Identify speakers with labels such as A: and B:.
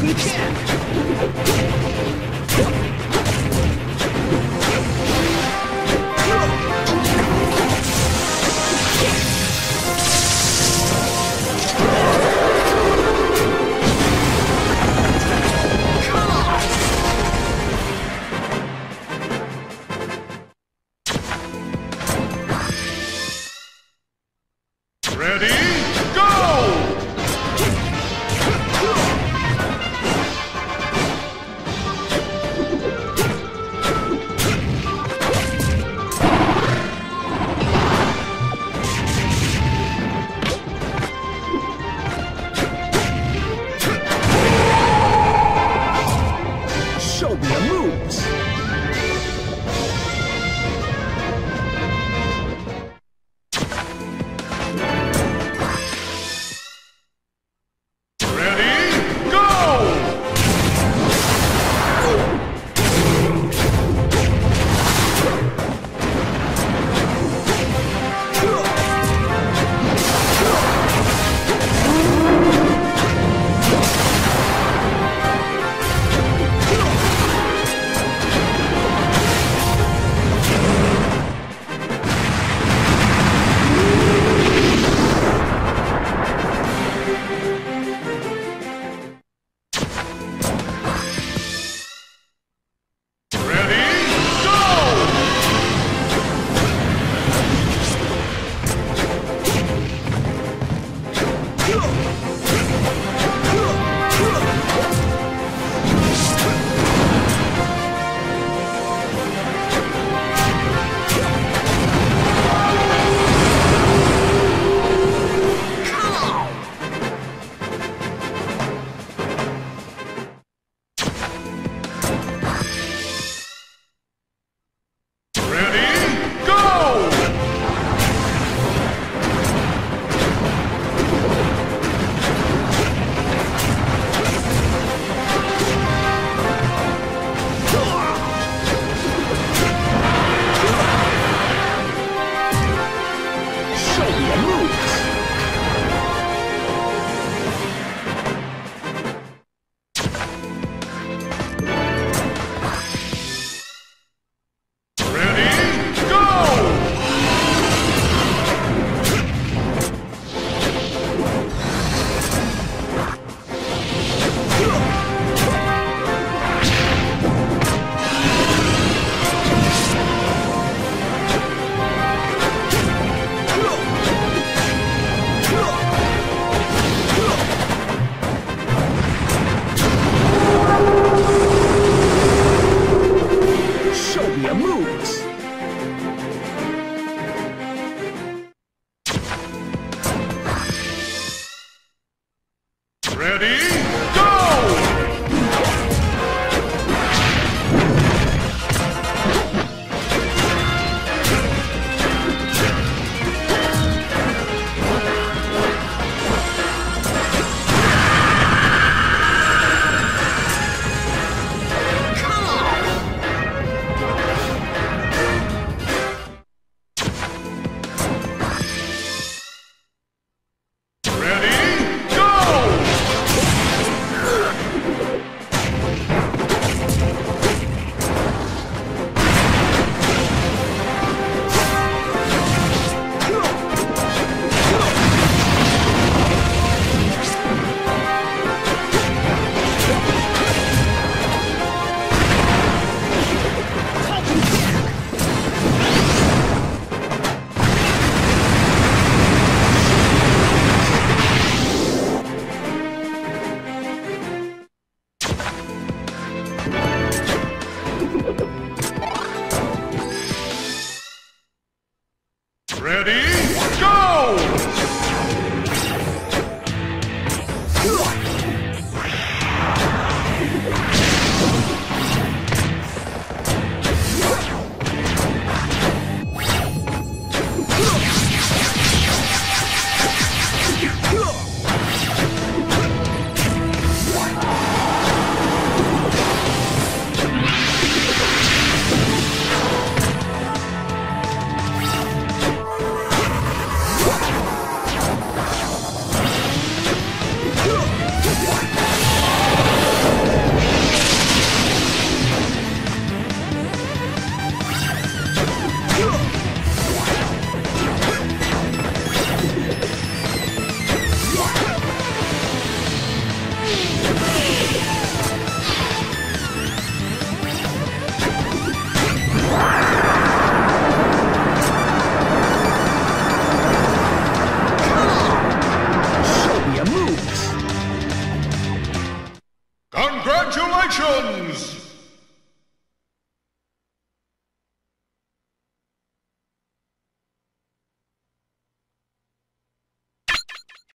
A: You can!
B: Ready, Congratulations!